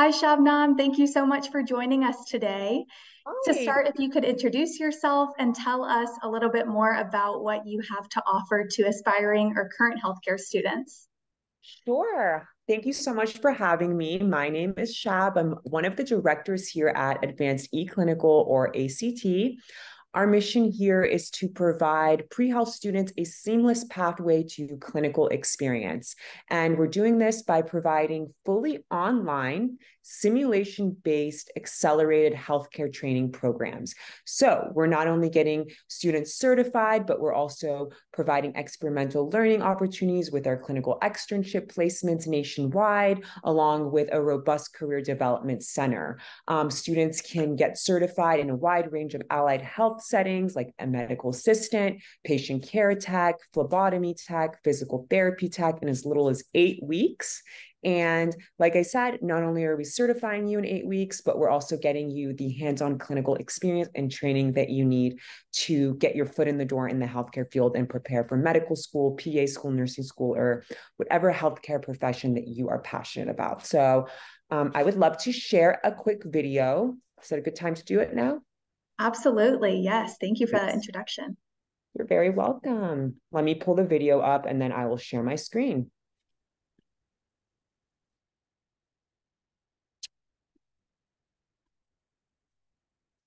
Hi, Shabnam. Thank you so much for joining us today. Hi. To start, if you could introduce yourself and tell us a little bit more about what you have to offer to aspiring or current healthcare students. Sure. Thank you so much for having me. My name is Shab. I'm one of the directors here at Advanced eClinical or ACT. Our mission here is to provide pre-health students a seamless pathway to clinical experience. And we're doing this by providing fully online simulation based accelerated healthcare training programs. So we're not only getting students certified, but we're also providing experimental learning opportunities with our clinical externship placements nationwide, along with a robust career development center. Um, students can get certified in a wide range of allied health settings like a medical assistant, patient care tech, phlebotomy tech, physical therapy tech in as little as eight weeks. And like I said, not only are we certifying you in eight weeks, but we're also getting you the hands on clinical experience and training that you need to get your foot in the door in the healthcare field and prepare for medical school, PA school, nursing school, or whatever healthcare profession that you are passionate about. So um, I would love to share a quick video. Is that a good time to do it now? Absolutely. Yes. Thank you for yes. that introduction. You're very welcome. Let me pull the video up and then I will share my screen.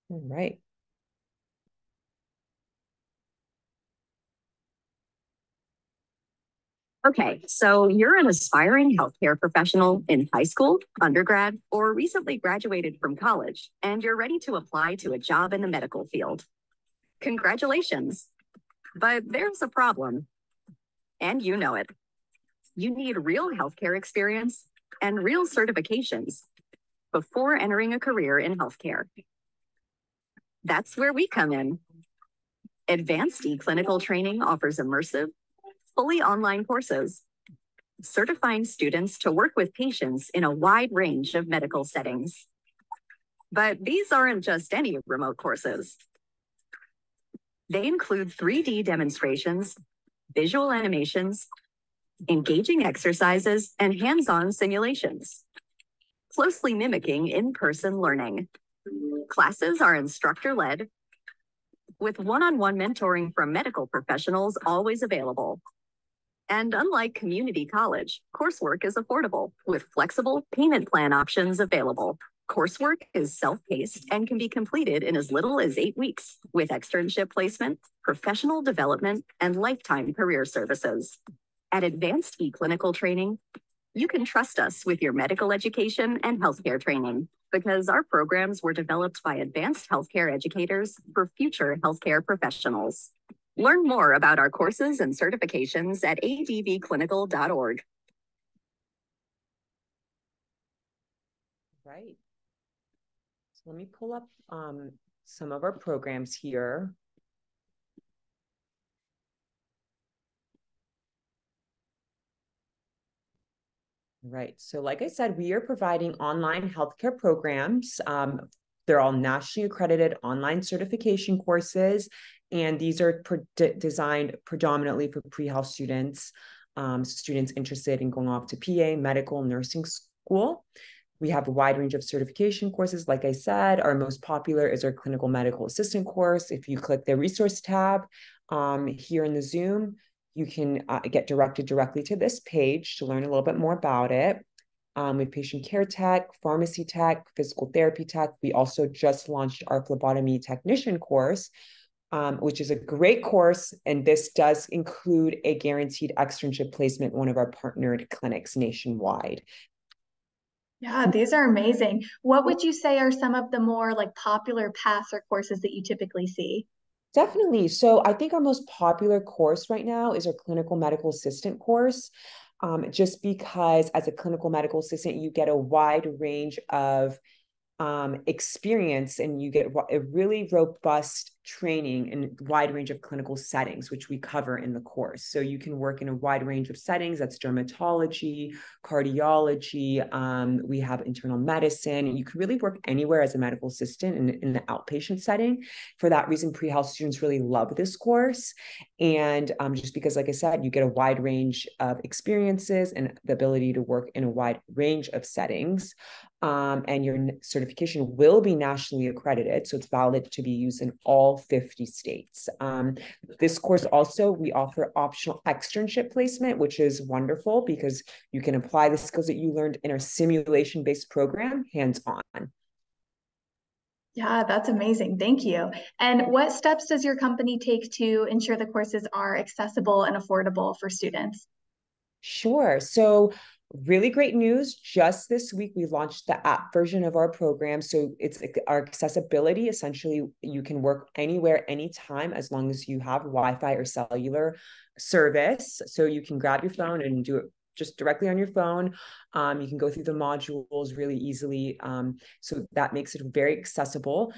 All right. Okay, so you're an aspiring healthcare professional in high school, undergrad, or recently graduated from college, and you're ready to apply to a job in the medical field. Congratulations. But there's a problem, and you know it. You need real healthcare experience and real certifications before entering a career in healthcare. That's where we come in. Advanced eClinical training offers immersive, fully online courses, certifying students to work with patients in a wide range of medical settings. But these aren't just any remote courses. They include 3D demonstrations, visual animations, engaging exercises, and hands-on simulations, closely mimicking in-person learning. Classes are instructor led, with one on one mentoring from medical professionals always available. And unlike community college, coursework is affordable with flexible payment plan options available. Coursework is self paced and can be completed in as little as eight weeks with externship placement, professional development, and lifetime career services. At Advanced eClinical Training, you can trust us with your medical education and healthcare training because our programs were developed by advanced healthcare educators for future healthcare professionals. Learn more about our courses and certifications at advclinical.org. Right. So let me pull up um, some of our programs here. Right. So, like I said, we are providing online healthcare programs. Um, they're all nationally accredited online certification courses, and these are pre- designed predominantly for pre health students, um, students interested in going off to PA, medical, nursing school. We have a wide range of certification courses. Like I said, our most popular is our clinical medical assistant course. If you click the resource tab um, here in the Zoom, you can uh, get directed directly to this page to learn a little bit more about it. Um, we have patient care tech, pharmacy tech, physical therapy tech. We also just launched our phlebotomy technician course, um, which is a great course. And this does include a guaranteed externship placement, one of our partnered clinics nationwide. Yeah, these are amazing. What would you say are some of the more like popular paths or courses that you typically see? Definitely. So I think our most popular course right now is our clinical medical assistant course. Um, just because as a clinical medical assistant, you get a wide range of um, experience and you get a really robust training in wide range of clinical settings, which we cover in the course. So you can work in a wide range of settings. That's dermatology, cardiology. Um, we have internal medicine. You can really work anywhere as a medical assistant in, in the outpatient setting. For that reason, pre-health students really love this course. And um, just because, like I said, you get a wide range of experiences and the ability to work in a wide range of settings um, and your certification will be nationally accredited. So it's valid to be used in all 50 states. Um, this course also, we offer optional externship placement, which is wonderful because you can apply the skills that you learned in our simulation-based program hands-on. Yeah, that's amazing. Thank you. And what steps does your company take to ensure the courses are accessible and affordable for students? Sure. So really great news. Just this week, we launched the app version of our program. So it's our accessibility. Essentially, you can work anywhere, anytime, as long as you have Wi Fi or cellular service. So you can grab your phone and do it just directly on your phone. Um, you can go through the modules really easily. Um, so that makes it very accessible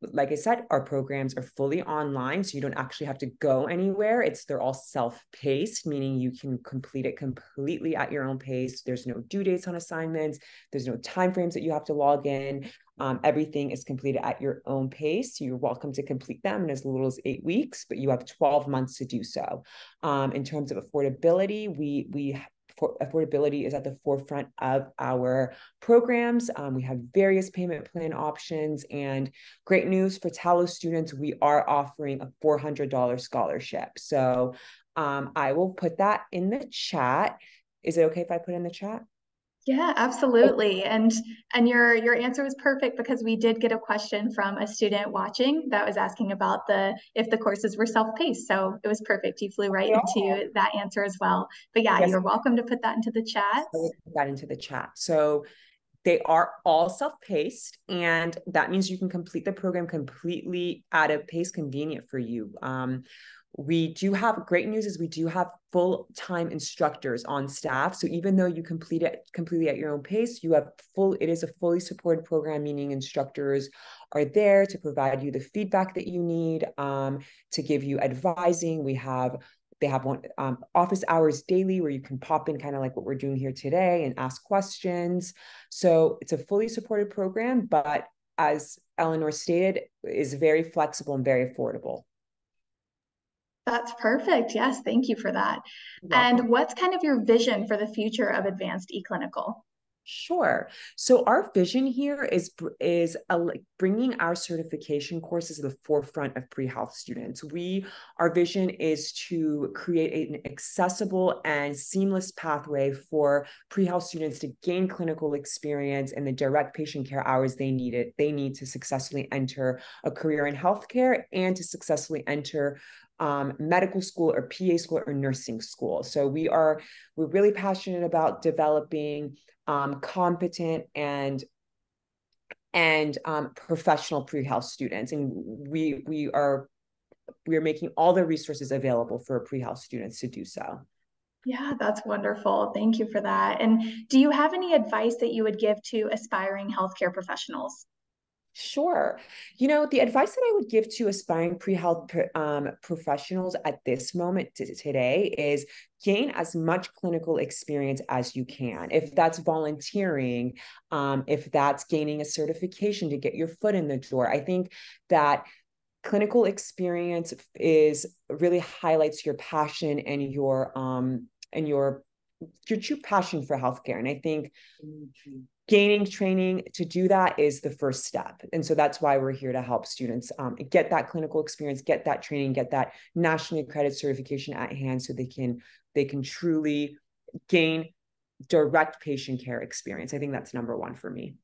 like I said, our programs are fully online, so you don't actually have to go anywhere. It's they're all self-paced, meaning you can complete it completely at your own pace. There's no due dates on assignments. There's no time frames that you have to log in. Um, everything is completed at your own pace. You're welcome to complete them in as little as eight weeks, but you have 12 months to do so. Um, in terms of affordability, we we for affordability is at the forefront of our programs. Um, we have various payment plan options and great news for Tallo's students, we are offering a $400 scholarship. So um, I will put that in the chat. Is it okay if I put in the chat? Yeah, absolutely. And and your your answer was perfect because we did get a question from a student watching that was asking about the if the courses were self-paced. So it was perfect. You flew right yeah. into that answer as well. But yeah, yes. you're welcome to put that into the chat. put that into the chat. So they are all self-paced and that means you can complete the program completely at a pace convenient for you um, we do have great news is we do have full-time instructors on staff. So even though you complete it completely at your own pace you have full it is a fully supported program meaning instructors are there to provide you the feedback that you need um, to give you advising. We have they have one um, office hours daily where you can pop in kind of like what we're doing here today and ask questions. So it's a fully supported program but as eleanor stated is very flexible and very affordable that's perfect. Yes, thank you for that. And what's kind of your vision for the future of advanced eClinical? Sure. So our vision here is is uh, a, bringing our certification courses to the forefront of pre-health students. We our vision is to create an accessible and seamless pathway for pre-health students to gain clinical experience and the direct patient care hours they need it. They need to successfully enter a career in healthcare and to successfully enter um, medical school or PA school or nursing school. So we are we're really passionate about developing um, competent and and um, professional pre-health students, and we we are we are making all the resources available for pre-health students to do so. Yeah, that's wonderful. Thank you for that. And do you have any advice that you would give to aspiring healthcare professionals? Sure. You know, the advice that I would give to aspiring pre health um, professionals at this moment today is gain as much clinical experience as you can. If that's volunteering, um, if that's gaining a certification to get your foot in the door, I think that clinical experience is really highlights your passion and your um and your your true passion for healthcare. And I think gaining training to do that is the first step. And so that's why we're here to help students um, get that clinical experience, get that training, get that nationally accredited certification at hand so they can they can truly gain direct patient care experience. I think that's number one for me.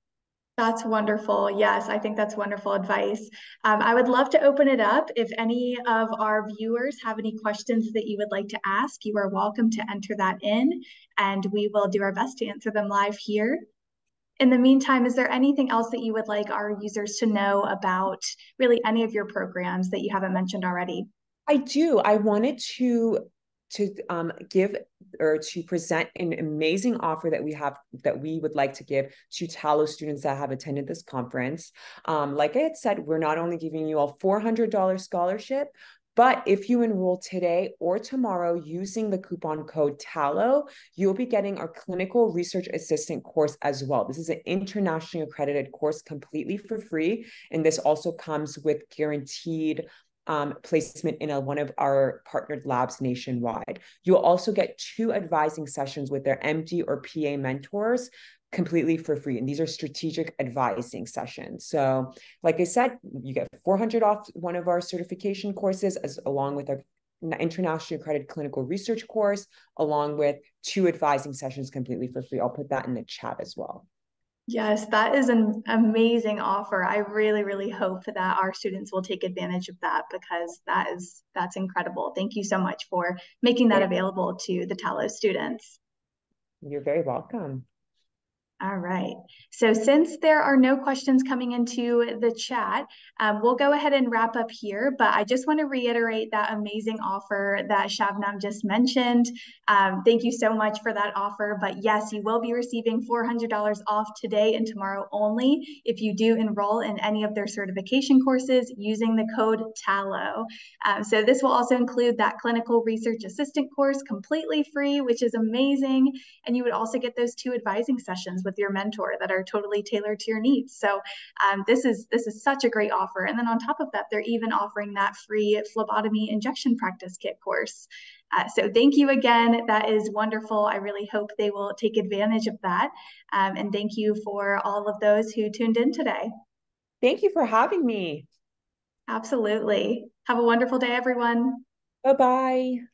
That's wonderful. Yes, I think that's wonderful advice. Um, I would love to open it up. If any of our viewers have any questions that you would like to ask, you are welcome to enter that in, and we will do our best to answer them live here. In the meantime, is there anything else that you would like our users to know about really any of your programs that you haven't mentioned already? I do. I wanted to to um, give or to present an amazing offer that we have that we would like to give to Tallo's students that have attended this conference. Um, like I had said, we're not only giving you a $400 scholarship, but if you enroll today or tomorrow using the coupon code TALO, you'll be getting our clinical research assistant course as well. This is an internationally accredited course completely for free. And this also comes with guaranteed um, placement in a, one of our partnered labs nationwide. You'll also get two advising sessions with their MD or PA mentors completely for free. And these are strategic advising sessions. So, like I said, you get 400 off one of our certification courses, as along with our internationally accredited clinical research course, along with two advising sessions completely for free. I'll put that in the chat as well. Yes, that is an amazing offer. I really, really hope that our students will take advantage of that because that is that's incredible. Thank you so much for making that available to the Tallo's students. You're very welcome. All right. So since there are no questions coming into the chat, um, we'll go ahead and wrap up here. But I just want to reiterate that amazing offer that Shabnam just mentioned. Um, thank you so much for that offer. But yes, you will be receiving $400 off today and tomorrow only if you do enroll in any of their certification courses using the code TALO. Um, so this will also include that clinical research assistant course completely free, which is amazing. And you would also get those two advising sessions with your mentor that are totally tailored to your needs. So um, this is this is such a great offer. And then on top of that, they're even offering that free phlebotomy injection practice kit course. Uh, so thank you again. That is wonderful. I really hope they will take advantage of that. Um, and thank you for all of those who tuned in today. Thank you for having me. Absolutely. Have a wonderful day, everyone. Bye bye.